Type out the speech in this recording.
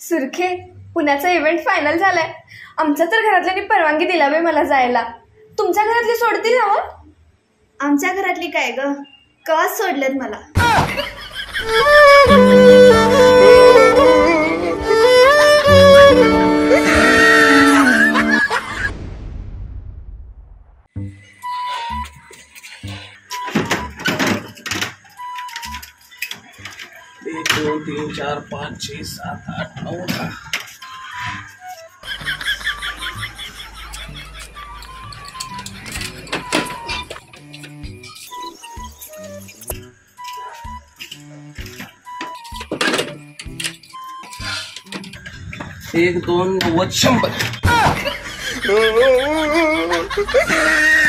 सुरखे पुण्याचा event final झालाय. आमच्या तर घरातल्यांनी परवानगी दिला बाई मला जायला. तुमच्या घरातली सोडतील ना हो? आमच्या घरातली काय ग? कवाच सोडलेत मला. एक दो तीन चार पाच छः सात आठ नौ एक दोन नव्वद